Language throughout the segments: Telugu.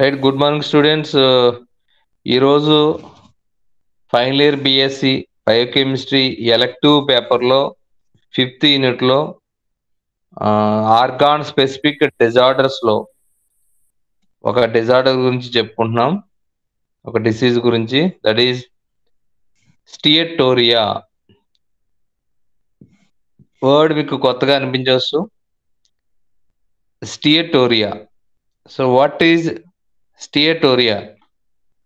Right good morning students. ఈరోజు final year BSc biochemistry elective పేపర్లో ఫిఫ్త్ యూనిట్లో ఆర్గాన్ స్పెసిఫిక్ డిజార్డర్స్లో ఒక డిజార్డర్ గురించి చెప్పుకుంటున్నాం. ఒక డిసీజ్ గురించి దట్ ఈస్ స్టియటోరియా. వర్డ్ మీకు కొత్తగా అనిపించవచ్చు. Steatorrhoea. So what is steatorrhoea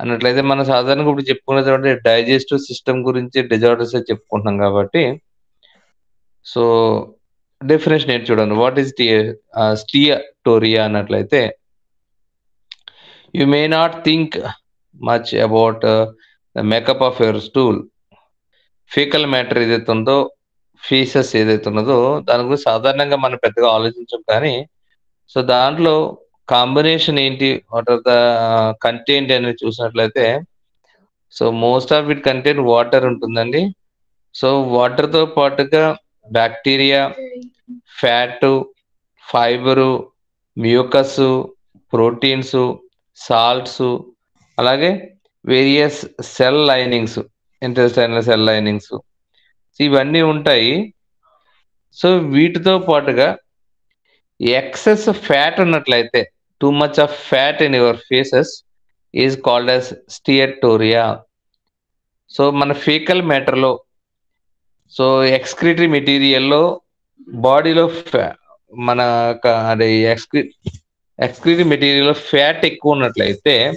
అన్నట్లయితే మనం సాధారణంగా ఇప్పుడు చెప్పుకునేటువంటి డైజెస్టివ్ సిస్టమ్ గురించి డిజార్డర్స్ చెప్పుకుంటున్నాం కాబట్టి సో డిఫరెన్స్ ఏంటి చూడండి వాట్ ఈస్ స్టియటోరియా అన్నట్లయితే you may not think much about makeup of your stool. Faecal matter ఏదైతే ఉందో ఫీసెస్ ఏదైతే ఉన్నదో దాని గురించి సాధారణంగా మనం పెద్దగా ఆలోచించం కానీ సో దాంట్లో కాంబినేషన్ ఏంటి? వాట్ ఆర్ ద కంటెంట్ అనేది చూసినట్లయితే so most of it content water ఉంటుందండి. సో వాటర్తో పాటుగా bacteria fat fibre mucus proteins salts అలాగే various cell linings intestinal cell linings ఇవన్నీ ఉంటాయి. సో వీటితో పాటుగా ఎక్సెస్ ఫ్యాట్ ఉన్నట్లయితే too much of fat in your faeces is called as steatorrhoea so మన ఫీకల్ మ్యాటర్లో సో ఎక్స్క్రిటరీ మెటీరియల్లో బాడీలో మన అది ఎక్స్క్రి ఎక్స్క్రిటరీ మెటీరియల్లో ఫ్యాట్ ఎక్కువ ఉన్నట్లయితే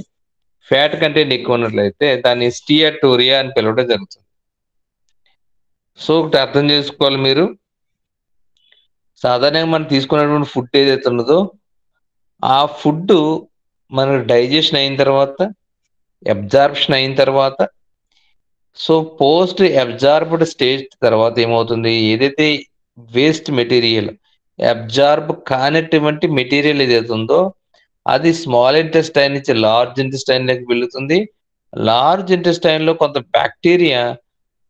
ఫ్యాట్ కంటెంట్ ఎక్కువ ఉన్నట్లయితే దాన్ని స్టియటోరియా అని పిలవడం జరుగుతుంది. సో ఒకటి అర్థం చేసుకోవాలి మీరు. సాధారణంగా మనం తీసుకున్నటువంటి ఫుడ్ ఏదైతే ఉన్నదో ఆ ఫుడ్ మనకు డైజెషన్ అయిన తర్వాత అబ్జార్ప్షన్ అయిన తర్వాత సో పోస్ట్ అబ్జార్బ్డ్ స్టేజ్ తర్వాత ఏమవుతుంది? ఏదైతే వేస్ట్ మెటీరియల్ అబ్జార్బ్ కానటువంటి మెటీరియల్ ఏదైతే ఉందో అది స్మాల్ ఇంటెస్టైన్ నుంచి లార్జ్ ఇంటెస్టైన్లోకి వెళుతుంది. లార్జ్ ఇంటెస్టైన్లో కొంత బ్యాక్టీరియా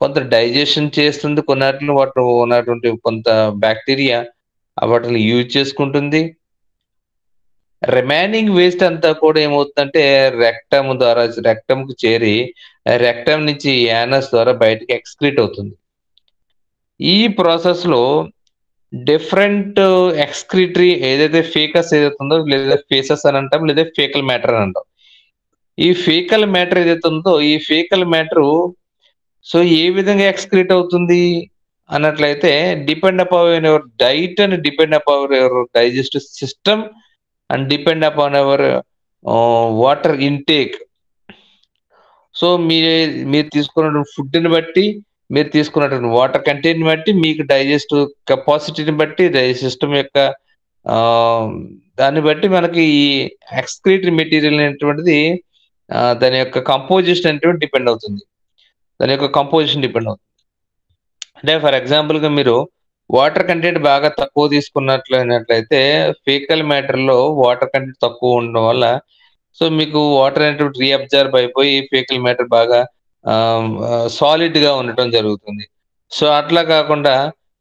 కొంత డైజెషన్ చేస్తుంది కొన్నట్లు వాటి ఉన్నటువంటి కొంత బ్యాక్టీరియా వాటిని యూజ్ చేసుకుంటుంది. రిమైనింగ్ వేస్ట్ అంతా కూడా ఏమవుతుందంటే రెక్టమ్ ద్వారా రెక్టమ్కి చేరి రెక్టమ్ నుంచి యానస్ ద్వారా బయటకి ఎక్స్క్రీట్ అవుతుంది. ఈ ప్రాసెస్లో డిఫరెంట్ ఎక్స్క్రిటరీ ఏదైతే ఫేకస్ ఏదైతే ఉందో లేదా ఫేసెస్ అని అంటాం లేదా ఫేకల్ మ్యాటర్ అని అంటాం. ఈ ఫేకల్ మ్యాటర్ ఏదైతే ఉందో ఈ ఫేకల్ మ్యాటర్ సో ఏ విధంగా ఎక్స్క్రీట్ అవుతుంది? అన్నట్లయితే depend upon your diet and depend upon your digestive system and depend upon ever water intake so మీరు మీరు తీసుకున్నటువంటి ఫుడ్ని బట్టి మీరు తీసుకున్నటువంటి వాటర్ కంటెంట్ని బట్టి మీకు డైజెస్టివ్ కెపాసిటీని బట్టి డైజెస్ట్ సిస్టమ్ యొక్క దాన్ని బట్టి మనకి ఈ ఎక్స్క్రీటరీ మెటీరియల్ అనేటువంటిది దాని యొక్క కంపోజిషన్ అనేటువంటి డిపెండ్ అవుతుంది. దాని యొక్క కంపోజిషన్ డిపెండ్ అవుతుంది. అంటే ఫర్ ఎగ్జాంపుల్గా మీరు వాటర్ కంటెంట్ బాగా తక్కువ తీసుకున్నట్లయినట్లయితే ఫేకల్ మ్యాటర్లో వాటర్ కంటెంట్ తక్కువ ఉండడం వల్ల సో మీకు వాటర్ అనేటువంటి రీఅబ్జర్బ్ అయిపోయి ఫేకల్ మ్యాటర్ బాగా సాలిడ్గా ఉండటం జరుగుతుంది. సో అట్లా కాకుండా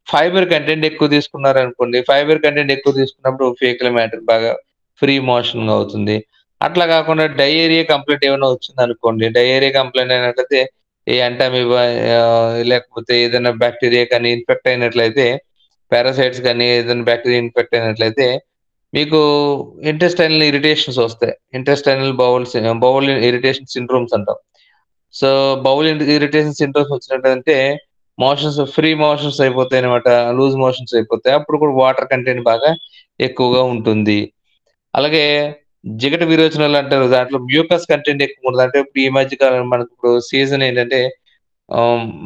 ఫైబర్ కంటెంట్ ఎక్కువ తీసుకున్నారు అనుకోండి ఫైబర్ కంటెంట్ ఎక్కువ తీసుకున్నప్పుడు ఫేకల్ మ్యాటర్ బాగా ఫ్రీ మోషన్ అవుతుంది. అట్లా కాకుండా డయేరియా కంప్లైంట్ ఏమైనా వచ్చింది అనుకోండి డయేరియా కంప్లైంట్ అయినట్లయితే ఏ అంటే లేకపోతే ఏదైనా బ్యాక్టీరియా కానీ ఇన్ఫెక్ట్ అయినట్లయితే పారాసైట్స్ కానీ ఏదైనా బ్యాక్టీరియా ఇన్ఫెక్ట్ అయినట్లయితే మీకు ఇంటెస్టైనల్ ఇరిటేషన్స్ వస్తాయి. Intestinal bowel bowel irritation syndromes అంటాం. సో బౌల్ ఇరిటేషన్ సిండ్రోమ్స్ వచ్చినట్టంటే మోషన్స్ ఫ్రీ మోషన్స్ అయిపోతాయి అనమాట లూజ్ మోషన్స్ అయిపోతాయి. అప్పుడు కూడా వాటర్ కంటెంట్ బాగా ఎక్కువగా ఉంటుంది. అలాగే జిగట విరోచనాలు అంటారు. దాంట్లో మ్యూకస్ కంటెంట్ ఎక్కువ ఉంటుంది అంటే ఇప్పుడు ఈ మధ్య కాలం మనకు ఇప్పుడు సీజన్ ఏంటంటే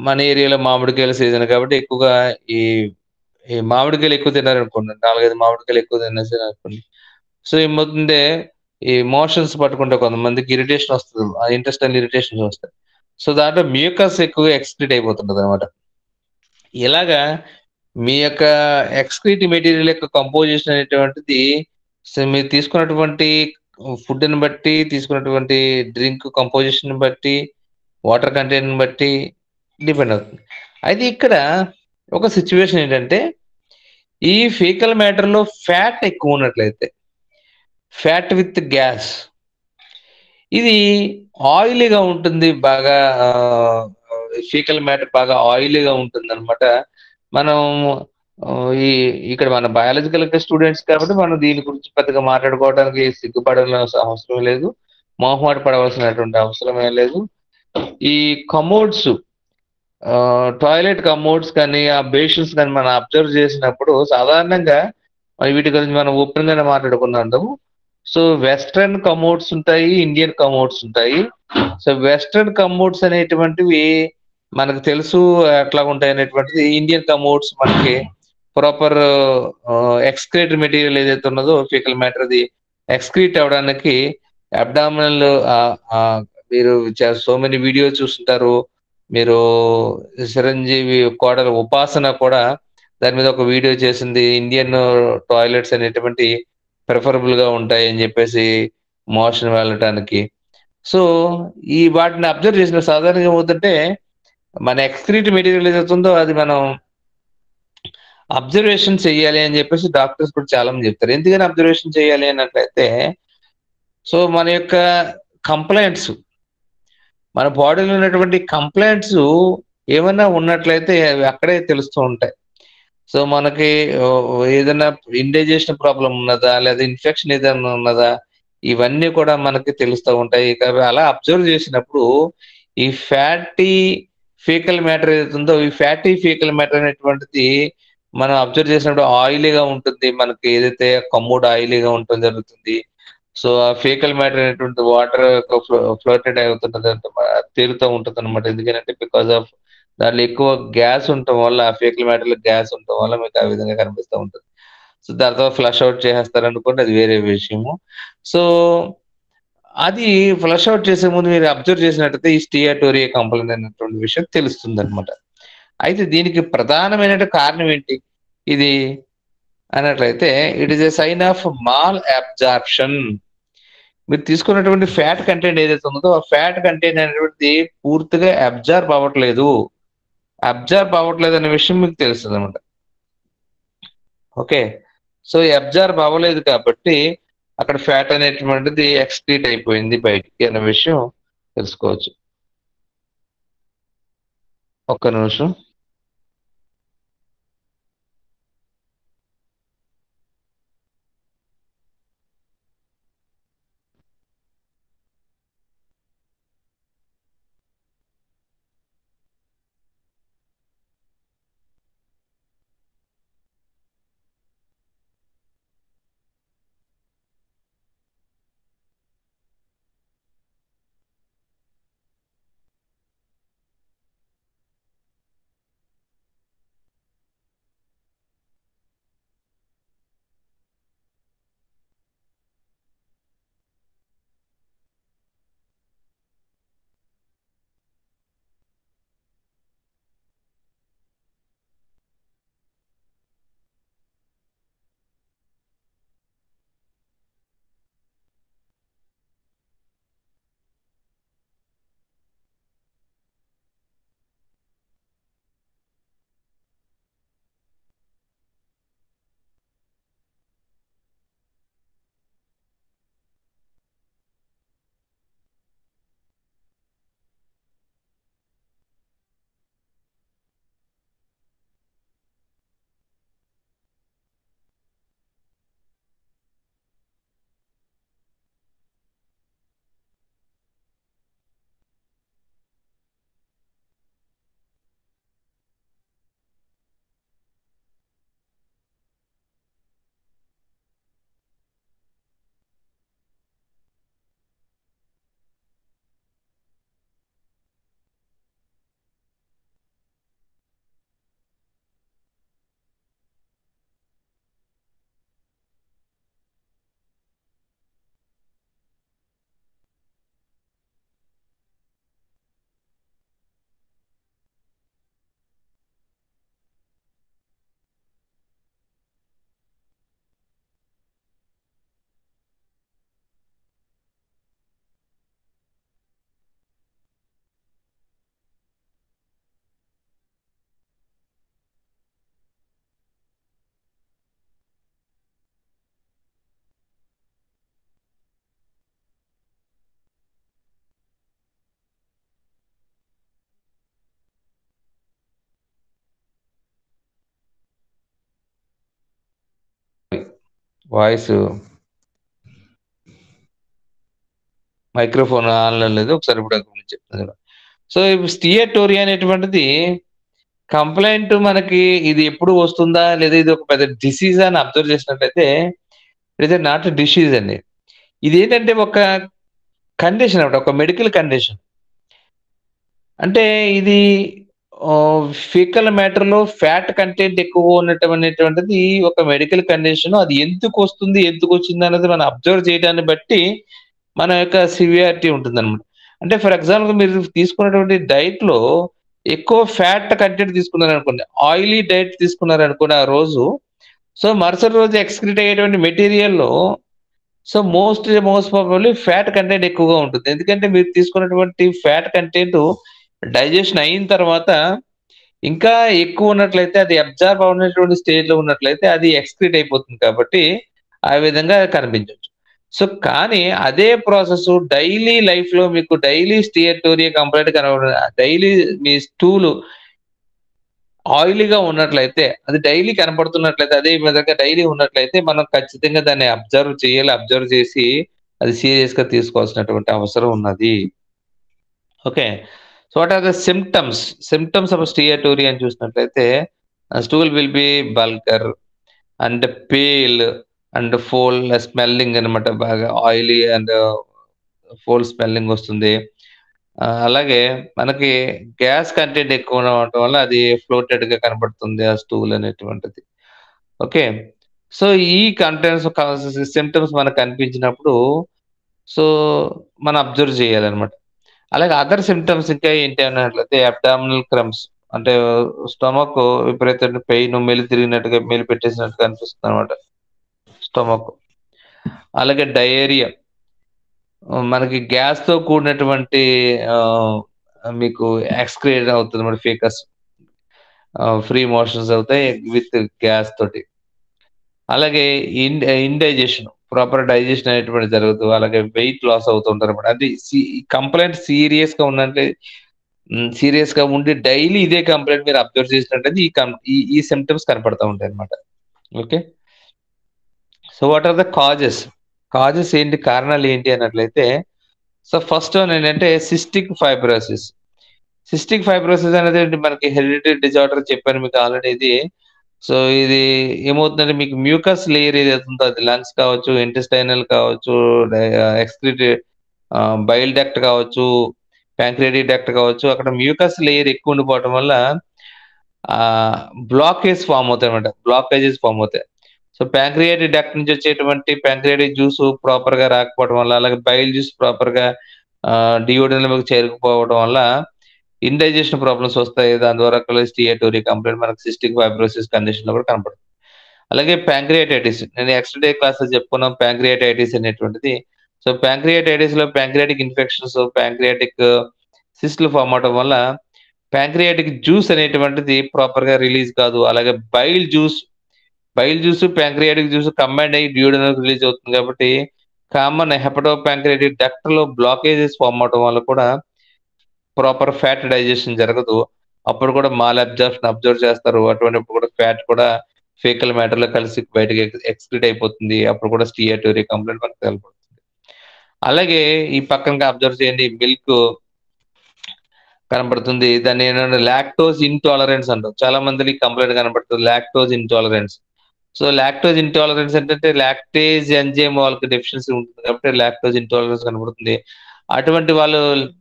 మన ఏరియాలో మామిడికాయల సీజన్ కాబట్టి ఎక్కువగా ఈ ఈ మామిడికాయలు ఎక్కువ తిన్నారనుకోండి. నాలుగైదు మామిడికాయలు ఎక్కువ తినేసారు అనుకోండి. సో ఏమవుతుందే ఈ మోషన్స్ పట్టుకుంటే కొంతమందికి ఇరిటేషన్ వస్తుంది. ఆ ఇంటెస్టల్ ఇరిటేషన్స్ వస్తాయి సో దాంట్లో మ్యూకస్ ఎక్కువగా ఎక్స్క్రీట్ అయిపోతుంటది అనమాట. ఇలాగా మీ యొక్క ఎక్స్క్రీట్ మెటీరియల్ యొక్క కంపోజిషన్ అనేటువంటిది సో మీరు తీసుకున్నటువంటి ఫుడ్ని బట్టి తీసుకున్నటువంటి డ్రింక్ కంపోజిషన్ బట్టి వాటర్ కంటెంట్ని బట్టి డిపెండ్ అవుతుంది. అయితే ఇక్కడ ఒక సిచ్యువేషన్ ఏంటంటే ఈ ఫీకల్ మ్యాటర్లో ఫ్యాట్ ఎక్కువ ఉన్నట్లయితే ఫ్యాట్ విత్ గ్యాస్ ఇది ఆయిలీగా ఉంటుంది బాగా ఫీకల్ మ్యాటర్ బాగా ఆయిలీగా ఉంటుందన్నమాట. మనం ఈ ఇక్కడ మన బయాలజికల్ స్టూడెంట్స్ కాబట్టి మనం దీని గురించి పెద్దగా మాట్లాడుకోవడానికి సిగ్గుపడాల్సిన అవసరం లేదు. మొహమాట పడవలసినటువంటి అవసరమే లేదు. ఈ కమోడ్స్ టాయిలెట్ కమోడ్స్ కానీ ఆ బేషన్స్ కానీ మనం అబ్జర్వ్ చేసినప్పుడు సాధారణంగా వీటి గురించి మనం ఓపెన్ గానే మాట్లాడుకున్నాము సో వెస్ట్రన్ కమోడ్స్ ఉంటాయి ఇండియన్ కమోడ్స్ ఉంటాయి. సో వెస్ట్రన్ కమోడ్స్ అనేటువంటివి మనకు తెలుసు ఎట్లా ఉంటాయి అనేటువంటిది ఇండియన్ కమోడ్స్ మనకి ప్రాపర్ ఎక్స్క్రీట్ మెటీరియల్ ఏదైతే ఉన్నదో ఫికల్ మ్యాటర్ అది ఎక్స్క్రీట్ అవడానికి అబ్డామినల్ uh, uh, మీరు సో మెనీ వీడియో చూస్తుంటారు. మీరు చిరంజీవి కోడల ఉపాసన కూడా దాని మీద ఒక వీడియో చేసింది. ఇండియన్ టాయిలెట్స్ అనేటువంటి ప్రిఫరబుల్గా ఉంటాయి అని చెప్పేసి మోషన్ వెళ్ళటానికి. సో ఈ వాటిని అబ్జర్వ్ చేసిన సాధారణంగా ఏమవుతుంటే మన ఎక్స్క్రీట్ మెటీరియల్ ఏదైతే ఉందో అది మనం అబ్జర్వేషన్ చేయాలి అని చెప్పేసి డాక్టర్స్ కూడా చాలా మంది చెప్తారు. ఎందుకని అబ్జర్వేషన్ చేయాలి అన్నట్లయితే సో మన యొక్క కంప్లైంట్స్ మన బాడీలో ఉన్నటువంటి కంప్లైంట్స్ ఏమైనా ఉన్నట్లయితే అవి అక్కడే తెలుస్తూ ఉంటాయి. సో మనకి ఏదైనా ఇండైజెషన్ ప్రాబ్లం ఉన్నదా లేదా ఇన్ఫెక్షన్ ఏదైనా ఉన్నదా ఇవన్నీ కూడా మనకి తెలుస్తూ ఉంటాయి. అలా అబ్జర్వ్ చేసినప్పుడు ఈ ఫ్యాటీ ఫీకల్ మ్యాటర్ ఏదైతే ఉందో ఈ ఫ్యాటీ ఫీకల్ మ్యాటర్ అనేటువంటిది మనం అబ్జర్వ్ చేసినప్పుడు ఆయిలీగా ఉంటుంది. మనకి ఏదైతే కమ్ముడు ఆయిలీగా ఉంటుంది జరుగుతుంది. సో ఆ ఫేకల్ మ్యాటర్ అనేటువంటి వాటర్ ఫ్లోటెడ్ అవుతుంటది తేలుతూ ఉంటుంది అనమాట ఎందుకంటే బికాస్ ఆఫ్ దాంట్లో ఎక్కువ గ్యాస్ ఉండటం వల్ల ఆ ఫేకల్ మ్యాటర్లో గ్యాస్ ఉండటం వల్ల మీకు ఆ విధంగా కనిపిస్తూ ఉంటుంది. సో దాంతో ఫ్లష్ అవుట్ చేసేస్తారు అనుకోండి అది వేరే విషయము. సో అది ఫ్లష్ అవుట్ చేసే ముందు మీరు అబ్జర్వ్ చేసినట్టయితే ఈ స్టియాటోరియా కంప్లైంట్ అనేటువంటి విషయం తెలుస్తుంది అనమాట అయితే దీనికి ప్రధానమైన కారణం ఏంటి? ఇది అన్నట్లయితే it is a sign of malabsorption మీరు తీసుకున్నటువంటి ఫ్యాట్ కంటెంట్ ఏదైతే ఉందో ఆ ఫ్యాట్ కంటెంట్ అనేటువంటిది పూర్తిగా అబ్జార్బ్ అవ్వట్లేదు. అబ్జార్బ్ అవ్వట్లేదు అనే విషయం మీకు తెలుస్తుంది అనమాట ఓకే సో అబ్జార్బ్ అవ్వలేదు కాబట్టి అక్కడ ఫ్యాట్ అనేటువంటిది ఎక్స్క్రీట్ అయిపోయింది బయటికి అనే విషయం తెలుసుకోవచ్చు. ఒక్క నిమిషం. వాయిస్ మైక్రోఫోన్ ఆన్‌లో లేదు. ఒకసారి ఇప్పుడు నేను సో, ఇప్పుడు స్టియటోరియా అనేటువంటిది కంప్లైంట్ మనకి ఇది ఎప్పుడు వస్తుందా? లేదా ఇది ఒక పెద్ద డిసీజ్ అని అబ్జర్వ్ చేసినట్లయితే ఇట్ ఇస్ నాట్ డిసీజ్ అండి. ఇది ఏంటంటే ఒక కండిషన్ అనమాట ఒక మెడికల్ కండిషన్. అంటే ఇది ఫీకల్ మ్యాటర్‌లో ఫ్యాట్ కంటెంట్ ఎక్కువ ఉండటం అనేటువంటిది ఒక మెడికల్ కండిషన్. అది ఎందుకు వస్తుంది ఎందుకు వచ్చింది అనేది మనం అబ్జర్వ్ చేయడాన్ని బట్టి మన యొక్క సివియారిటీ ఉంటుందన్నమాట. అంటే ఫర్ ఎగ్జాంపుల్ మీరు తీసుకున్నటువంటి డైట్‌లో ఎక్కువ ఫ్యాట్ కంటెంట్ తీసుకున్నారు అనుకోండి ఆయిలీ డైట్ తీసుకున్నారు అనుకోండి ఆ రోజు. సో, మరుసటి రోజు ఎక్స్‌క్రీట్ అయ్యేటువంటి మెటీరియల్‌లో so, most most probably fat content ఎక్కువగా ఉంటుంది. ఎందుకంటే మీరు తీసుకున్నటువంటి ఫ్యాట్ కంటెంట్ డైజెషన్ అయిన తర్వాత ఇంకా ఎక్కువ ఉన్నట్లయితే అది అబ్జర్వ్ అవునటువంటి స్టేజ్లో ఉన్నట్లయితే అది ఎక్స్‌క్రీట్ అయిపోతుంది కాబట్టి ఆ విధంగా కనిపించవచ్చు సో, కానీ అదే ప్రాసెస్ డైలీ లైఫ్‌లో మీకు డైలీ స్టియటోరియా కంప్లీట్ కనబడ డైలీ మీ స్టూలు ఆయిలీగా ఉన్నట్లయితే, అది డైలీ కనపడుతున్నట్లయితే, అదే విధంగా డైలీ ఉన్నట్లయితే మనం ఖచ్చితంగా దాన్ని అబ్జర్వ్ చేయాలి. అబ్జర్వ్ చేసి అది సీరియస్గా తీసుకోవాల్సినటువంటి అవసరం ఉన్నది. Okay. So, what are the symptoms symptoms of steatorrhoea అని చూసినట్లయితే stool will be bulkier and pale and foul smelling అన్నమాట. బాగా ఆయిలీ అండ్ ఫోల్ స్మెల్లింగ్ వస్తుంది. Uh, అలాగే మనకి గ్యాస్ కంటెంట్ ఎక్కువ ఉండటం వల్ల అది ఫ్లోటెడ్గా కనబడుతుంది ఆ స్టూల్ అనేటువంటిది. ఓకే. సో, ఈ కంటెంట్స్ సిమ్టమ్స్ మనకు కనిపించినప్పుడు సో, మనం అబ్జర్వ్ చేయాలన్నమాట. అలాగే అదర్ సిమ్టమ్స్ ఇంకా ఏంటి అన్నట్లయితే అబ్డామినల్ క్రమ్స్ అంటే స్టమక్ విపరీతమైన పెయిన్ మెలి తిరిగినట్టుగా మెలి పెట్టేసినట్టుగా అనిపిస్తుందన్నమాట. స్టమక్ అలాగే డయేరియా. మనకి గ్యాస్తో కూడినటువంటి ఆహ్, మీకు ఎక్స్‌క్రీట్ అవుతుందన్నమాట ఫేకస్. ఫ్రీ మోషన్స్ అవుతాయి విత్ గ్యాస్ తోటి. అలాగే ఇన్ ఇండైజెషన్ ప్రాపర్ డైజెషన్ అనేటువంటి జరగదు. అలాగే వెయిట్ లాస్ అవుతూ ఉంటారన్నమాట. అంటే కంప్లైంట్ సీరియస్గా ఉందంటే సీరియస్గా ఉండి డైలీ ఇదే కంప్లైంట్ మీరు అబ్జర్వ్ చేసినట్టయితే ఈ ఈ ఈ సింప్టమ్స్ కనపడతా ఉంటాయన్నమాట. Okay. So, what are the causes? Causes ఏంటి? కారణాలు ఏంటి అన్నట్లయితే సో, ఫస్ట్ వన్ ఏంటంటే సిస్టిక్ ఫైబ్రోసిస్. సిస్టిక్ ఫైబ్రోసిస్ అనేది మనకి హెరిడిటరీ డిజార్డర్ చెప్పాను మీకు ఆల్రెడీ ఇది. సో, ఇది ఏమవుతుందంటే మీకు మ్యూకస్ లేయర్ ఏదైతే ఉందో అది లంగ్స్ కావచ్చు, ఇంటెస్టైనల్ కావచ్చు, డై ఎక్స్‌క్రీట్ బైల్ డక్ట్ కావచ్చు, ప్యాంక్రియాటిక్ డక్ట్ కావచ్చు. అక్కడ మ్యూకస్ లేయర్ ఎక్కువ ఉండిపోవటం వల్ల బ్లాకేజ్ బ్లాకేజ్ అవుతాయి అవుతాయన్నమాట. బ్లాకేజెస్ ఫామ్ అవుతాయి. సో, ప్యాంక్రియాటిక్ డక్ట్ నుంచి వచ్చేటువంటి ప్యాంక్రియాటిక్ జ్యూస్ ప్రాపర్‌గా రాకపోవడం వల్ల, అలాగే బైల్ జ్యూస్ ప్రాపర్‌గా ఆహ్, డియోడెనమ్‌కి చేరుకుపోవడం వల్ల ఇండైజెషన్ ప్రాబ్లమ్స్ వస్తాయి. దాని ద్వారా కూడా కంప్లైంట్ మనకు సిస్టిక్ ఫైబ్రోసిస్ కండిషన్‌లో కూడా కనపడుతుంది. అలాగే ప్యాంక్రియాటైటిస్ నేను ఎక్స్టర్డే క్లాసెస్ చెప్పుకున్నాం ప్యాంక్రియాటైటిస్ అనేటువంటిది. సో, ప్యాంక్రియాటైటిస్‌లో ప్యాంక్రియాటిక్ ఇన్ఫెక్షన్స్, ప్యాంక్రియాటిక్ సిస్ట్‌లు ఫార్మ్ అవడం వల్ల ప్యాంక్రియాటిక్ జ్యూస్ అనేటువంటిది ప్రాపర్గా రిలీజ్ కాదు. అలాగే bile juice, bile juice, pancreatic juice combine అయ్యి డ్యూడన్ రిలీజ్ అవుతుంది కాబట్టి కామన్ హెపటో ప్యాంక్రియాటిక్ డక్ట్‌లో బ్లాకేజెస్ ఫార్మ్ అవ్వడం వల్ల కూడా ప్రాపర్ ఫ్యాట్ డైజెషన్ జరగదు. అప్పుడు కూడా మాల్ అబ్జర్ప్షన్ అబ్జర్వ్ చేస్తారు. అటువంటిప్పుడు కూడా ఫ్యాట్ కూడా ఫెహికల్ మ్యాటర్లో కలిసి బయటకి ఎక్స్‌క్రీట్ అయిపోతుంది. అప్పుడు కూడా స్టియటోరియా కంప్లైంట్ మనకు కనపడుతుంది. అలాగే ఈ పక్కన అబ్జర్వ్ చేయండి మిల్క్ కనబడుతుంది దాన్ని ఏంటంటే లాక్టోజ్ ఇంటాలరెన్స్ అంటాం. చాలా మందికి కంప్లైంట్ కనబడుతుంది lactose intolerance. So, lactose intolerance ఏంటంటే లాక్టేజ్ ఎంజైమ్ వాళ్ళకి డెఫిషియన్సీ ఉంటుంది కాబట్టి లాక్టోజ్ ఇంటాలరెన్స్ కనబడుతుంది అటువంటి వాళ్ళు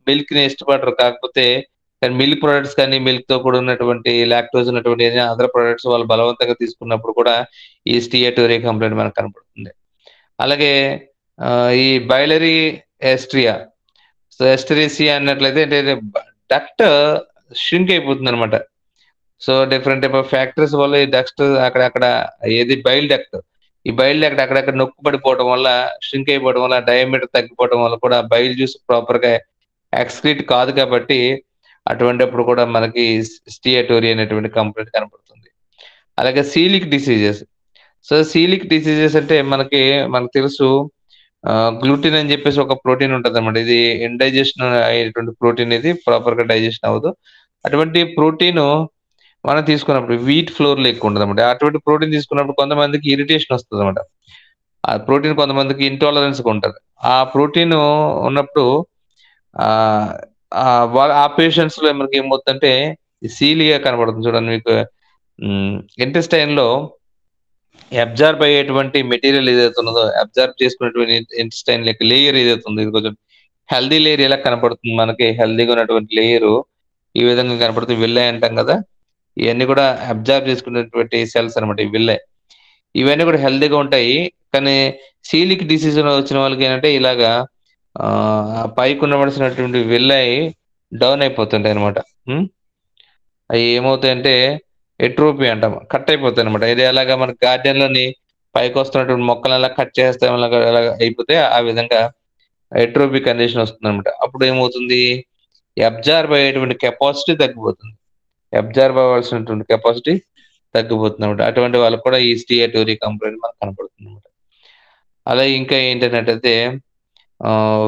మిల్క్ని ఇష్టపడరు. కాకపోతే మిల్క్ ప్రొడక్ట్స్ కానీ మిల్క్‌తో కూడినటువంటి లాక్టోజ్ ఉన్నటువంటి ఏదైనా అదర్ ప్రొడక్ట్స్ వాళ్ళు బలవంతంగా తీసుకున్నప్పుడు కూడా ఈ స్టియటోరియా కంప్లైంట్ మనకు కనపడుతుంది. అలాగే ఈ బైలరీ ఎస్ట్రియా. సో, ఎస్టరేసియా అన్నట్లయితే అంటే డక్ట్ అయిపోతుంది అన్నమాట so, different type of factories వల్ల ఈ డక్ట్ అక్కడ ఏది బైల్ డక్ట్. ఈ బైల్ అక్కడ అక్కడక్కడ నొక్కు పడిపోవడం వల్ల ష్రింక్ అయిపోవడం వల్ల డయామీటర్ తగ్గిపోవడం వల్ల కూడా బయలు జ్యూస్ ప్రాపర్‌గా ఎక్స్‌క్రీట్ కాదు కాబట్టి అటువంటప్పుడు కూడా మనకి స్టియటోరియా అనేటువంటి కంప్లైంట్ కనపడుతుంది. అలాగే coeliac diseases. So, coeliac diseases అంటే మనకి మనకు తెలుసు గ్లూటిన్ అని చెప్పేసి ఒక ప్రోటీన్ ఉంటదన్నమాట. ఇది ఇండైజెషన్ అయ్యేటువంటి ప్రోటీన్ ఇది ప్రాపర్గా డైజెషన్ అవ్వదు. అటువంటి ప్రోటీన్ మనం తీసుకున్నప్పుడు వీట్ ఫ్లోర్‌లో ఎక్కువ అనమాట అటువంటి ప్రోటీన్ తీసుకున్నప్పుడు కొంతమందికి ఇరిటేషన్ వస్తదన్నమాట. ఆ ప్రోటీన్ కొంతమందికి ఇంటాలరెన్స్ ఉంటది. ఆ ప్రోటీన్ ఉన్నప్పుడు ఆ పేషెంట్స్లో మనకి ఏమవుతుందంటే సీలిగా కనబడుతుంది చూడండి మీకు ఇంటెస్టైన్లో అబ్జార్బ్ అయ్యేటువంటి మెటీరియల్ ఏదైతే ఉన్నదో, అబ్జార్బ్ చేసుకునేటువంటి ఇంటెస్టైన్ లెక్క లేయర్ ఏదైతే ఉందో ఇది కొంచెం హెల్దీ లేయర్ ఎలా కనపడుతుంది మనకి హెల్దీగా ఉన్నటువంటి లేయరు ఈ విధంగా కనపడుతుంది వెళ్ళాయి అంటాం కదా! ఇవన్నీ కూడా అబ్జర్వ్ చేసుకునేటువంటి సెల్స్ అన్నమాట ఈ ఇవన్నీ కూడా హెల్దీగా ఉంటాయి. కానీ సీలిక్ డిసీజ్ వచ్చిన వాళ్ళకి ఏంటంటే ఇలాగా పైకి ఉండవలసినటువంటి విల్లై డౌన్ అయిపోతుంటాయి అనమాట అవి ఏమవుతాయంటే ఎట్రోపీ అంటాం. కట్ అయిపోతాయన్నమాట. ఇది ఎలాగా మన పైకి వస్తున్నటువంటి మొక్కలు అలా కట్ చేస్తే అలా అయిపోతే ఆ విధంగా ఎట్రోపీ కండిషన్ వస్తుందన్నమాట. అప్పుడు ఏమవుతుంది? అబ్జార్బ్ అయ్యేటువంటి కెపాసిటీ తగ్గిపోతుంది. అబ్జర్వ్ అవ్వాల్సినటువంటి కెపాసిటీ తగ్గిపోతుందన్నమాట. అటువంటి వాళ్ళకి కూడా ఈ స్టియాటోరీ కంప్లైంట్ మనకు కనపడుతుందన్నమాట. అలాగే ఇంకా ఏంటంటే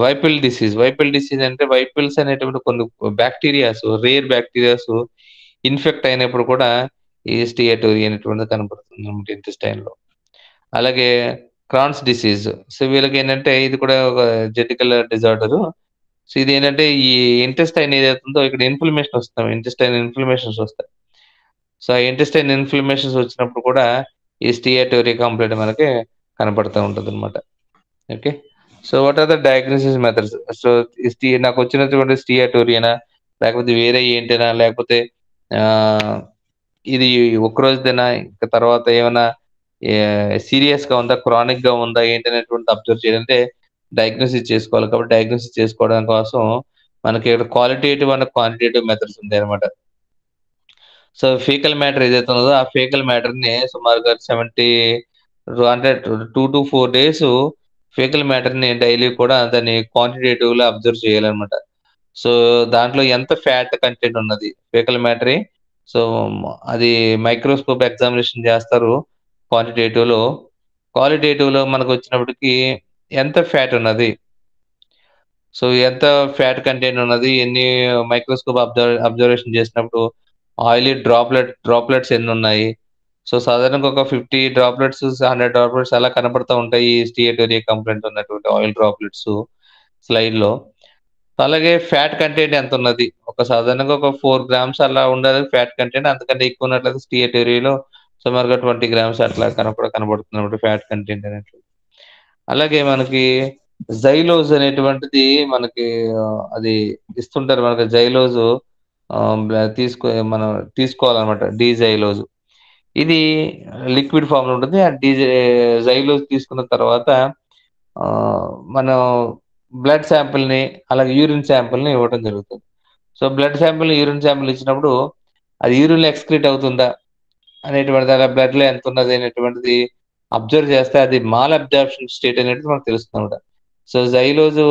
వైపిల్ డిసీజ్. వైపిల్ డిసీజ్ అంటే వైపిల్స్ అనేటువంటి కొన్ని బ్యాక్టీరియాస్ రేర్ బ్యాక్టీరియాస్ ఇన్ఫెక్ట్ అయినప్పుడు కూడా ఈ స్టియాటోరీ అనేటువంటిది ఇంటెస్టైన్లో అలాగే క్రాన్స్ డిసీజ్. సో వీళ్ళకేంటంటే ఇది కూడా ఒక జెటికల్ డిజార్డరు. సో ఇది ఏంటంటే ఈ ఇంటెస్టైన్ ఏదైతే ఇక్కడ ఇన్‌ఫ్లమేషన్ వస్తాం ఇంటెస్టైన్ ఇన్‌ఫ్లమేషన్స్ వస్తాయి. సో ఆ ఇంటెస్టైన్ ఇన్‌ఫ్లమేషన్స్ వచ్చినప్పుడు కూడా ఈ స్టియాటోరీ కంప్లైంట్ మనకి కనపడుతూ ఉంటదన్నమాట. Okay. So what are the diagnosis methods? So స్టీ నాకు వచ్చినటువంటి స్టియాటోరియానా? లేకపోతే వేరే ఏంటినా లేకపోతే ఆహ్, ఇది ఒక్కరోజుదేనా? ఇంకా తర్వాత ఏమైనా సీరియస్ సీరియస్‌గా ఉందా? క్రానిక్‌గా ఉందా? ఏంటనేటువంటి అబ్జర్వ్ చేయాలంటే డయాగ్నోసిస్ చేసుకోవాలి. కాబట్టి డయాగ్నోసిస్ చేసుకోవడం కోసం మనకి ఇక్కడ క్వాలిటేటివ్ అండ్ క్వాంటిటేటివ్ మెథడ్స్ ఉంటాయన్నమాట. సో ఫీకల్ మ్యాటర్ ఏదైతే ఉన్నదో ఆ ఫీకల్ మ్యాటర్‌ని సుమారుగా 70 అంటే 2-4 డేస్ ఫీకల్ మ్యాటర్‌ని డైలీ కూడా దాన్ని క్వాంటిటేటివ్‌లో అబ్జర్వ్ చేయాలన్నమాట. సో దాంట్లో ఎంత ఫ్యాట్ కంటెంట్ ఉన్నది ఫీకల్ మ్యాటరే సో అది మైక్రోస్కోప్ ఎగ్జామినేషన్ చేస్తారు క్వాంటిటేటివ్‌లో. క్వాలిటేటివ్‌లో మనకొచ్చినప్పటికి ఎంత ఫ్యాట్ ఉన్నది? సో ఎంత ఫ్యాట్ కంటెంట్ ఉన్నది? ఎన్ని మైక్రోస్కోప్ అబ్జర్వ్ అబ్జర్వేషన్ చేసినప్పుడు ఆయిలీ డ్రాప్‌లెట్ డ్రాప్‌లెట్స్ ఎన్నున్నాయి? సో సాధారణంగా ఒక 50 డ్రాప్‌లెట్స్, 100 డ్రాప్‌లెట్స్ అలా కనపడతా ఉంటాయి. ఈ స్టియాటోరియా కంప్లైంట్ ఉన్నటువంటి ఆయిల్ డ్రాప్‌లెట్స్ స్లైడ్‌లో. అలాగే ఫ్యాట్ కంటెంట్ ఎంత ఉన్నది ఒక సాధారణంగా ఒక ఫోర్ గ్రామ్స్ అలా ఉండాలి ఫ్యాట్ కంటెంట్. అంతకంటే ఎక్కువ ఉన్నట్లయితే స్టియేటోరియాలో సుమారుగా 20 గ్రామ్స్ అట్లా కనపడ కనబడుతుందన్నమాట ఫ్యాట్ కంటెంట్ అనేట్లు అలాగే మనకి జైలోజ్ అనేటువంటిది మనకి అది ఇస్తుంటారు మనకి జైలోజ్ తీసుకో మనం తీసుకోవాలన్నమాట. డీజైలోజ్. ఇది లిక్విడ్ ఫార్మ్‌లో ఉంటుంది. ఆ డీజే జైలోజ్ తీసుకున్న తర్వాత ఆహ్, మనం బ్లడ్ శాంపిల్‌ని అలాగే యూరిన్ శాంపిల్‌ని ఇవ్వడం జరుగుతుంది. So blood sample, urine sample ఇచ్చినప్పుడు అది యూరిన్ ఎక్స్‌క్రీట్ అవుతుందా? అనేటువంటిది అలా బ్లడ్‌లో ఎంతున్నది అనేటువంటిది అబ్జర్వ్ చేస్తే అది మాల్ అబ్జార్ప్షన్ స్టేట్ అనేది మనకు తెలుస్తుంది సో జైలోజు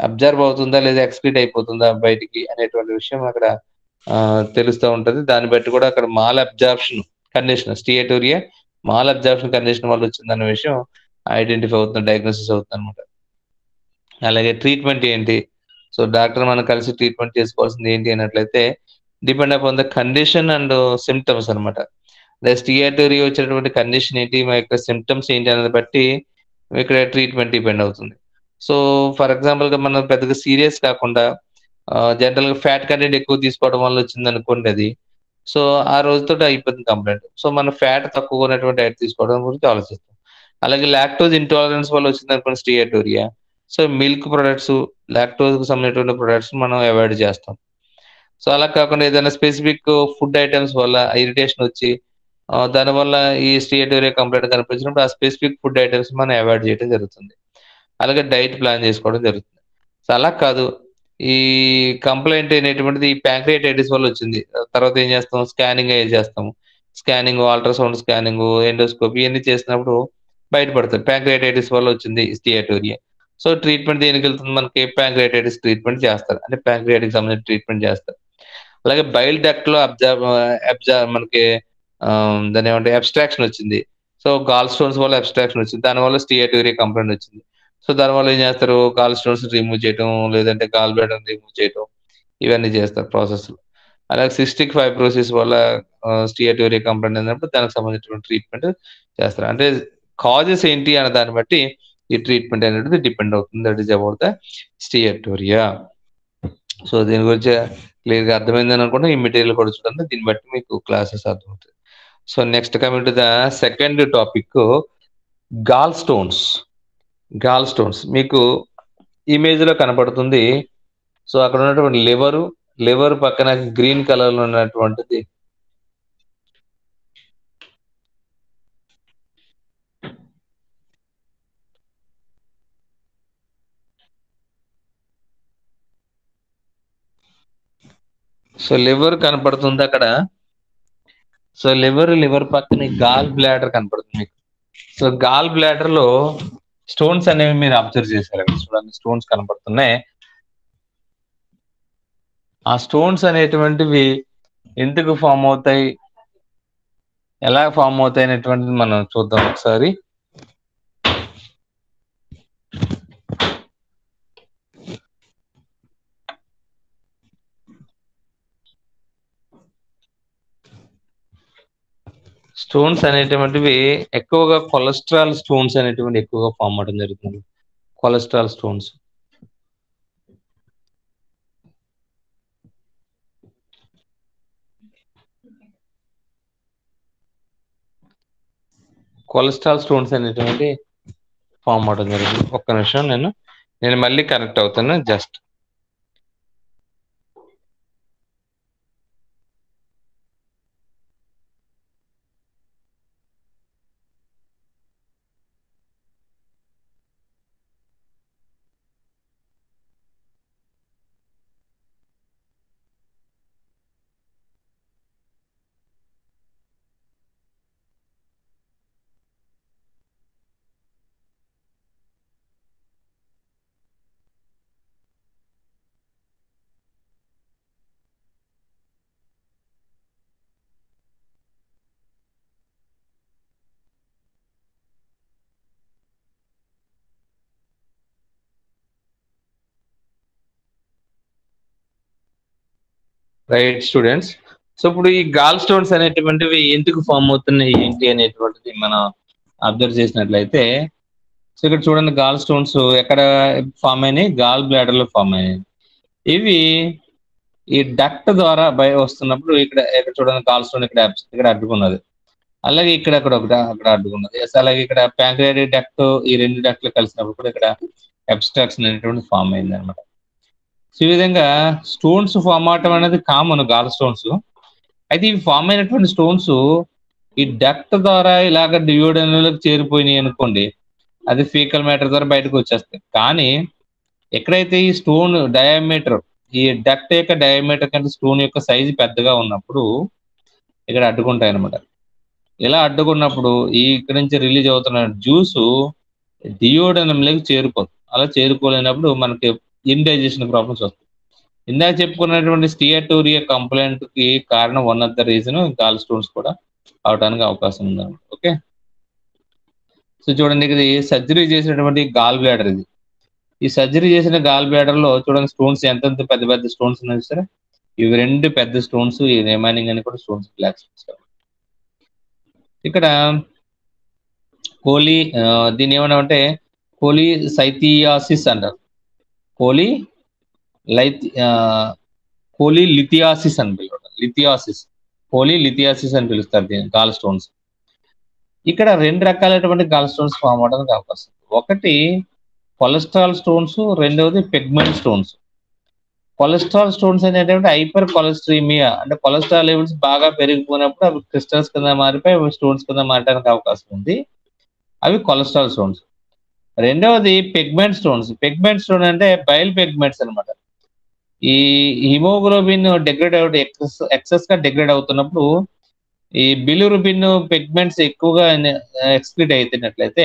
అబ్జర్వ్ అవుతుందా? లేదా ఎక్స్‌క్రీట్ అయిపోతుందా బయటికి అనేటువంటి విషయం అక్కడ తెలుస్తూ ఉంటుంది దాన్ని బట్టి కూడా అక్కడ malabsorption condition steatorrhoea malabsorption condition వల్ల వచ్చిందన్న విషయం ఐడెంటిఫై అవుతుంది. డయాగ్నోసిస్ అవుతుందన్నమాట. అలాగే ట్రీట్మెంట్ ఏంటి? సో డాక్టర్ మనం కలిసి ట్రీట్మెంట్ చేసుకోవాల్సింది ఏంటి అన్నట్లయితే depend upon the condition and next year to steatorrhoea వచ్చినటువంటి కండిషన్ ఏంటి? మా యొక్క సిమ్టమ్స్ ఏంటి అనేది బట్టి ఇక్కడ ట్రీట్మెంట్ డిపెండ్ అవుతుంది. సో ఫర్ ఎగ్జాంపుల్‌గా మనం పెద్దగా సీరియస్ కాకుండా జనరల్ జనరల్‌గా ఫ్యాట్ కంటెంట్ ఎక్కువ తీసుకోవడం వల్ల వచ్చిందనుకోండి అది. సో ఆ రోజుతో అయిపోతుంది కంప్లైంట్ సో మనం ఫ్యాట్ తక్కువ ఉన్నటువంటి డైట్ తీసుకోవడం గురించి ఆలోచిస్తాం. అలాగే లాక్టోజ్ ఇంటాలరెన్స్ వల్ల వచ్చిందనుకోండి స్టియాటోరియా. సో మిల్క్ ప్రొడక్ట్స్, లాక్టోజ్కు సంబంధించిన ప్రొడక్ట్స్ మనం అవాయిడ్ చేస్తాం. సో అలా కాకుండా ఏదైనా స్పెసిఫిక్ ఫుడ్ ఐటమ్స్ వల్ల ఇరిటేషన్ వచ్చి దానివల్ల ఈ స్ట్రియటోరియా కంప్లైంట్ కనిపించినప్పుడు ఆ స్పెసిఫిక్ ఫుడ్ ఐటమ్స్ మనం అవాయిడ్ చేయడం జరుగుతుంది. అలాగే డైట్ ప్లాన్ చేసుకోవడం జరుగుతుంది. సో అలా కాదు ఈ కంప్లైంట్ అనేటువంటిది ప్యాంక్రియాటైటిస్ వల్ల వచ్చింది. తర్వాత ఏం చేస్తాం స్కానింగ్ అయి చేస్తాము. స్కానింగ్, అల్ట్రాసౌండ్ స్కానింగ్, ఎండోస్కోపీ ఇవన్నీ చేసినప్పుడు బయటపడతాయి ప్యాంక్రియాటైటిస్ వల్ల వచ్చింది స్టియాటోరియా. సో ట్రీట్మెంట్ దేనికి వెళ్తుంది మనకి ప్యాంక్రియాటైటిస్ ట్రీట్మెంట్ చేస్తారు. అంటే ప్యాంక్రియాటిక్ సంబంధించిన ట్రీట్మెంట్ చేస్తారు. అలాగే బైల్ డక్ట్‌లో అబ్జర్వ్ అబ్జర్వ్ మనకి దాని ఏమంటే అబ్స్ట్రాక్షన్ వచ్చింది. సో గాల్ స్టోన్స్ వల్ల అబ్స్ట్రాక్షన్ వచ్చింది. దానివల్ల స్టియాటోరియా కంప్లైంట్ వచ్చింది. సో దానివల్ల ఏం చేస్తారు గాల్ స్టోన్స్ రిమూవ్ చేయటం, లేదంటే గాల్ బ్లాడర్‌ని రిమూవ్ చేయటం ఇవన్నీ చేస్తారు ప్రాసెస్లో అలాగే సిస్టిక్ ఫైబ్రోసిస్ వల్ల ఆహ్, స్టియాటోరియా అయినప్పుడు దానికి సంబంధించిన ట్రీట్మెంట్ చేస్తారు. అంటే కాజెస్ ఏంటి అనే దాన్ని బట్టి ఈ ట్రీట్మెంట్ అనేది డిపెండ్ అవుతుంది that is about the steatorrhoea so దీని గురించి క్లియర్గా అర్థమైందని అనుకుంటే ఈ మెటీరియల్ కూడా చూడండి దీన్ని బట్టి మీకు క్లాసెస్ అర్థమవుతాయి so next coming to the second topic gallstones gallstones మీకు ఇమేజ్లో కనపడుతుంది. సో అక్కడ ఉన్నటువంటి లివరు లివర్ పక్కన గ్రీన్ కలర్లో ఉన్నటువంటిది. సో లివర్ కనపడుతుంది అక్కడ. సో లివర్ లివర్ పక్కన గాల్ బ్లాడర్ కనపడుతుంది మీకు. సో గాల్ బ్లాడర్లో స్టోన్స్ అనేవి మీరు అబ్జర్వ్ చేశారు చూడండి స్టోన్స్ కనపడుతున్నాయి. ఆ స్టోన్స్ అనేటువంటివి ఎందుకు ఫామ్ అవుతాయి? ఎలా ఫామ్ అవుతాయి అనేటువంటిది మనం చూద్దాం ఒకసారి. స్టోన్స్ అనేటువంటివి ఎక్కువగా కొలెస్ట్రాల్ స్టోన్స్ అనేటువంటి ఎక్కువగా ఫామ్ అవడం జరుగుతుంది. Cholesterol stones. కొలెస్ట్రాల్ స్టోన్స్ అనేటువంటి ఫామ్ అవడం జరిగింది ఒక్క నిమిషం నేను నేను మళ్ళీ కనెక్ట్ అవుతాను. జస్ట్ రైట్ స్టూడెంట్స్ సో ఇప్పుడు ఈ గాల్ స్టోన్స్ అనేటువంటివి ఎందుకు ఫామ్ అవుతున్నాయి ఏంటి అనేటువంటిది మనం అబ్జర్వ్ చేసినట్లయితే సో ఇక్కడ చూడండి గాల్ స్టోన్స్ ఎక్కడ ఫామ్ అయినాయి? గాల్ బ్లాడర్లో ఫామ్ అయినాయి. ఇవి ఈ డక్ట్ ద్వారా బయ వస్తున్నప్పుడు ఇక్కడ ఇక్కడ చూడండి గాల్ స్టోన్ ఇక్కడ ఇక్కడ అడ్డుకున్నది. అలాగే ఇక్కడ అక్కడ ఒకటి అక్కడ అడ్డుకున్నది. అలాగే ఇక్కడ ప్యాంక్రియాటిక్ డక్ట్ ఈ రెండు డక్ట్లు కలిసినప్పుడు కూడా ఇక్కడ అబ్స్ట్రాక్షన్ అనేటువంటి ఫామ్ అయింది అనమాట సో ఈ విధంగా స్టోన్స్ ఫామ్ అవటం అనేది కామన్ గాల్ స్టోన్స్ అయితే ఇవి ఫామ్ అయినటువంటి స్టోన్స్ ఈ డక్ట్ ద్వారా ఇలాగ డియోడనలకు చేరిపోయినాయి అనుకోండి అది ఫీకల్ మ్యాటర్ ద్వారా బయటకు వచ్చేస్తాయి. కానీ ఎక్కడైతే ఈ స్టోన్ డయామీటర్ ఈ డక్ట్ యొక్క డయామీటర్ కంటే స్టోన్ యొక్క సైజు పెద్దగా ఉన్నప్పుడు ఇక్కడ అడ్డుకుంటాయి అనమాట ఇలా అడ్డుకున్నప్పుడు ఈ ఇక్కడ నుంచి రిలీజ్ అవుతున్న జ్యూస్ డియోడనంలోకి చేరుకోదు అలా చేరుకోలేనప్పుడు మనకి ఇండైజెషన్ ప్రాబ్లమ్స్ వస్తాయి. ఇందాక చెప్పుకున్నటువంటి స్టియాటోరియా కంప్లైంట్కి కారణం one of the reason gallstones కూడా అవడానికి అవకాశం ఉందన్నమాట ఓకే సో చూడండి ఇది సర్జరీ చేసినటువంటి గాల్ బ్లాడర్ ఇది. ఈ సర్జరీ చేసిన గాల్ బ్లాడర్లో చూడండి స్టోన్స్ ఎంత పెద్ద పెద్ద స్టోన్స్ ఉన్నాయి సరే ఇవి రెండు పెద్ద స్టోన్స్ ఈ రిమైనింగ్ అని కూడా స్టోన్స్ బ్లాక్ స్టోన్స్ ఇక్కడ కోలీ దీని ఏమన్నా కోలి సైథియాసిస్ అంటారు. కోలి లైత్ కోలి లిథియాసిస్ అని పిలుస్తారు లిథియాసిస్. కోలి లిథియాసిస్ అని పిలుస్తారు దీన్ని గాల్ స్టోన్స్ ఇక్కడ రెండు రకాలైనటువంటి గాల్ స్టోన్స్ ఫామ్ అవడానికి అవకాశం ఒకటి కొలెస్ట్రాల్ స్టోన్స్ రెండవది పెగ్మెంట్ స్టోన్స్ కొలెస్ట్రాల్ స్టోన్స్ అనేటువంటి హైపర్ కొలెస్ట్రీమియా అంటే కొలెస్ట్రాల్ లెవెల్స్ బాగా పెరిగిపోయినప్పుడు అవి క్రిస్టల్స్ కింద మారిపోయి అవి స్టోన్స్ కింద మారడానికి అవకాశం ఉంది. అవి కొలెస్ట్రాల్ స్టోన్స్ రెండవది పెగ్మెంట్ స్టోన్స్ పెగ్మెంట్ స్టోన్ అంటే బయల్ పెగ్మెంట్స్ అనమాట ఈ హిమోగ్లోబిన్ డిగ్రేడ్ అవుట్ ఎక్సెస్ ఎక్సెస్గా డిగ్రేడ్ అవుతున్నప్పుడు ఈ బిలిరుబిన్ పిగ్మెంట్స్ ఎక్కువగా ఎక్స్క్రీట్ అవుతున్నట్లయితే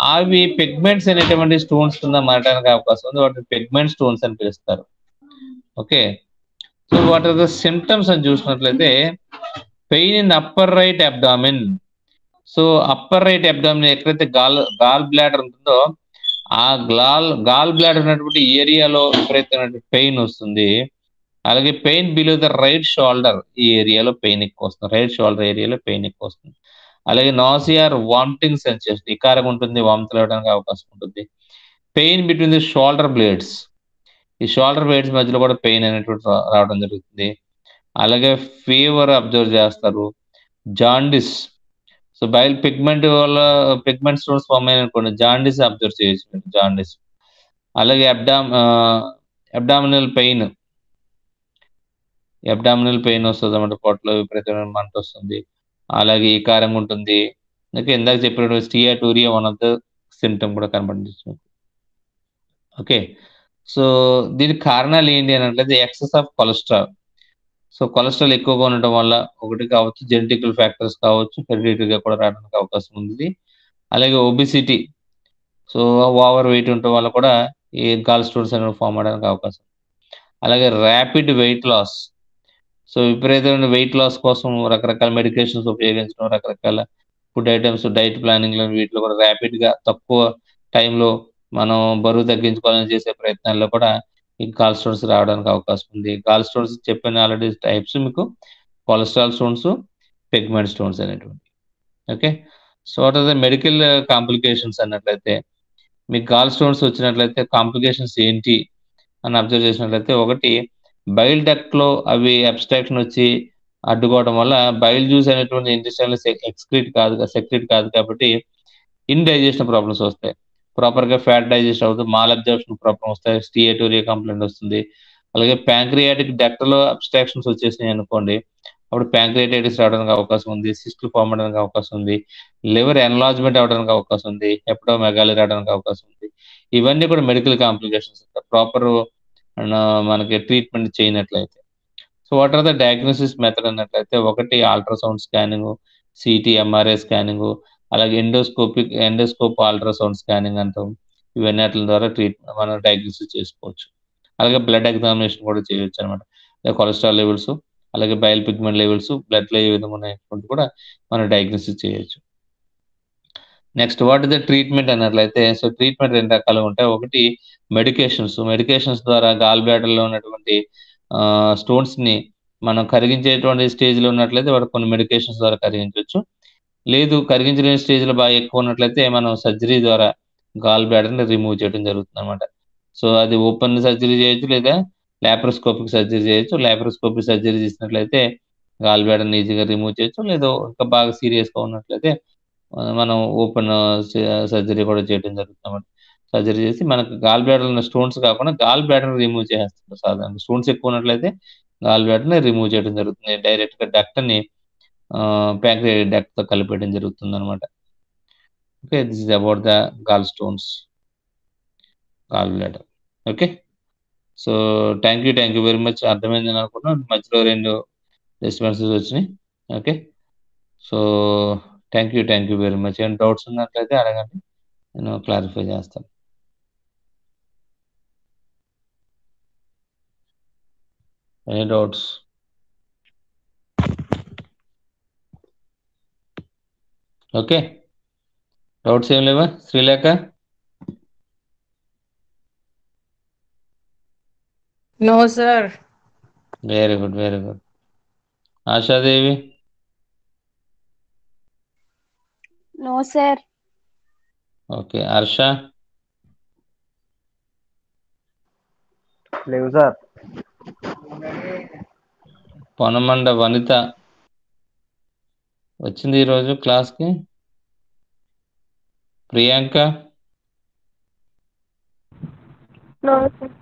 అవి పిగ్మెంట్స్ అనేటువంటి స్టోన్స్ కింద మారడానికి అవకాశం ఉంది. వాటిని పిగ్మెంట్ స్టోన్స్ అని పిలుస్తారు. Okay? So what are the symptoms అని చూసినట్లయితే pain in upper right abdomen so upper right abdomen ఎక్కడైతే గాల్ గాల్ బ్లాడర్ ఉంటుందో ఆ గాల్ గాల్ బ్లాడర్ ఉన్నటువంటి ఏరియాలో ఎక్కడైతే పెయిన్ వస్తుంది అలాగే pain below the right shoulder ఈ ఏరియాలో పెయిన్ ఎక్కువ వస్తుంది. రైట్ షోల్డర్ ఏరియాలో పెయిన్ ఎక్కువ వస్తుంది. అలాగే నాసియార్ వామిటింగ్ సెన్సేషన్ ఇకారం ఉంటుంది వామితలు అవడానికి అవకాశం ఉంటుంది. Pain between the shoulder blades ఈ షోల్డర్ బ్లేడ్స్ మధ్యలో కూడా పెయిన్ అనేటువంటి రావడం జరుగుతుంది. అలాగే ఫీవర్ అబ్జర్వ్ చేస్తారు. జాండిస్ సో బయల్ పిగ్మెంట్ వల్ల పిగ్మెంట్ స్టోన్స్ ఫామ్ అయిన అనుకోండి జాండిస్ అబ్జర్వ్ చేయొచ్చు జాండిస్ అలాగే అబ్డామ్ అబ్డామినల్ పెయిన్ అబ్డామినల్ పెయిన్ వస్తుంది అన్నమాట పొట్టలో విపరీతమైన మంట వస్తుంది. అలాగే ఈ కారం ఉంటుంది. ఓకే ఇందాక చెప్పినట్టు steatorrhoea one of the symptom కూడా కనబడుతుంది. ఓకే సో దీనికి కారణాలు ఏంటి అని అంటే excess of cholesterol. So cholesterol ఎక్కువగా ఉండటం వల్ల ఒకటి కావచ్చు జెనెటికల్ ఫ్యాక్టర్స్ కావచ్చు హెరిడిటరీగా కూడా రావడానికి అవకాశం ఉంది. అలాగే ఒబిసిటీ సో ఓవర్ వెయిట్ ఉండటం వల్ల కూడా ఈ గాల్ స్టోన్స్ అనేవి ఫామ్ అవడానికి అవకాశం అలాగే ర్యాపిడ్ వెయిట్ లాస్ సో విపరీతమైన వెయిట్ లాస్ కోసం రకరకాల మెడికేషన్స్ ఉపయోగించడం రకరకాల ఫుడ్ ఐటమ్స్ డైట్ ప్లానింగ్ వీటిలో కూడా ర్యాపిడ్గా తక్కువ టైంలో మనం బరువు తగ్గించుకోవాలని చేసే ప్రయత్నాల్లో కూడా ఈ గాల్ స్టోన్స్ రావడానికి అవకాశం ఉంది. గాల్ స్టోన్స్ చెప్పిన ఆల్రెడీ టైప్స్ మీకు కొలెస్ట్రాల్ స్టోన్స్ పిగ్మెంట్ స్టోన్స్ అనేటువంటి. Okay so what are the medical complications అన్నట్లయితే మీకు గాల్ స్టోన్స్ వచ్చినట్లయితే కాంప్లికేషన్స్ ఏంటి అని అబ్జర్వ్ చేసినట్లయితే ఒకటి బైల్ డక్ట్లో అవి అబ్స్ట్రాక్షన్ వచ్చి అడ్డుకోవడం వల్ల బైల్ జ్యూస్ అనేటువంటి ఇంటెస్టైన్ ఎక్స్క్రీట్ కాదు సెక్రీట్ కాదు కాబట్టి ఇన్ డైజెషన్ ప్రాబ్లమ్స్ వస్తాయి. ప్రాపర్గా ఫ్యాట్ డైజెస్ట్ అవుతుంది మాల్ అబ్జర్ప్షన్ ప్రాబ్లమ్ వస్తాయి. స్టియేటోరియా కంప్లైంట్ వస్తుంది. అలాగే ప్యాంక్రియాటిక్ డక్ట్లో అబ్స్ట్రాక్షన్స్ వచ్చేసినాయి అనుకోండి. అప్పుడు ప్యాంక్రియాటైటిస్ రావడానికి అవకాశం ఉంది. సిస్టులు ఫామ్ అవడానికి అవకాశం ఉంది. లివర్ ఎన్లాజ్మెంట్ అవడానికి అవకాశం ఉంది. ఎప్పుడో మెగాలి రావడానికి అవకాశం ఉంది. ఇవన్నీ కూడా మెడికల్ కాంప్లికేషన్స్ ప్రాపర్ మనకి treatment చేయనట్లయితే. So what are the diagnosis method అన్నట్లయితే ఒకటి ultrasound scanning CT MRI scanning అలాగే ఎండోస్కోపిక్ ఎండోస్కోప్ అల్ట్రాసౌండ్ స్కానింగ్ అంటాం ఇవన్నీ వాటి ద్వారా ట్రీట్మెంట్ మనం డయాగ్నోసిస్ చేసుకోవచ్చు. అలాగే బ్లడ్ ఎగ్జామినేషన్ కూడా చేయొచ్చు అనమాట కొలెస్ట్రాల్ లెవెల్స్ అలాగే బయల్ పిగ్మెంట్ లెవెల్స్ బ్లడ్లో ఏ విధంగా ఉన్నాయటువంటి కూడా మనం డయాగ్నోసిస్ చేయొచ్చు. Next what is the treatment అన్నట్లయితే సో ట్రీట్మెంట్ రెండు రకాలు ఉంటాయి. ఒకటి మెడికేషన్స్. మెడికేషన్స్ ద్వారా గాల్ బ్యాటర్లో ఉన్నటువంటి స్టోన్స్ని మనం కరిగించేటువంటి స్టేజ్లో ఉన్నట్లయితే వాడు కొన్ని మెడికేషన్స్ ద్వారా కరిగించవచ్చు. లేదు కరిగించలేని స్టేజ్లో బాగా ఎక్కువ ఉన్నట్లయితే మనం సర్జరీ ద్వారా గాల్ బ్యాడర్ని రిమూవ్ చేయడం జరుగుతుంది అనమాట సో అది ఓపెన్ సర్జరీ చేయొచ్చు లేదా లాప్రోస్కోపిక్ సర్జరీ చేయొచ్చు. లాప్రోస్కోపిక్ సర్జరీ చేసినట్లయితే గాల్ బ్యాడర్ని ఈజీగా రిమూవ్ చేయొచ్చు. లేదా ఇంకా బాగా సీరియస్గా ఉన్నట్లయితే మనం ఓపెన్ సర్జరీ కూడా చేయడం జరుగుతుంది అనమాట సర్జరీ చేసి మనకు గాల్ బ్లాడర్ ఉన్న స్టోన్స్ కాకుండా గాల్ బ్లాడర్ రిమూవ్ చేస్తారు సాధారణ స్టోన్స్ ఎక్కువ ఉన్నట్లయితే గాల్ బ్లాడర్ని రిమూవ్ చేయడం జరుగుతుంది. డైరెక్ట్గా డక్ట్ని తో కలిపేయడం జరుగుతుంది అనమాట okay this is about the gall stones gall bladder okay so thank you thank you very much అర్థమైందని అనుకుంటున్నాను. మధ్యలో రెండు రెస్పాన్సెస్ వచ్చినాయి. Okay so thank you thank you very much ఏమైనా డౌట్స్ ఉన్నట్లయితే అడగండి. నేను క్లారిఫై చేస్తాను. Any doubts okay. డౌట్స్ ఏం లేవా? Srilekha? No, sir. Very good very good Ashadevi? No sir. Okay. Harsha? లేవు సార్. పొనమండ వనిత? వచ్చింది ఈరోజు క్లాస్కి Priyanka? No sir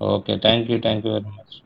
okay thank you thank you very much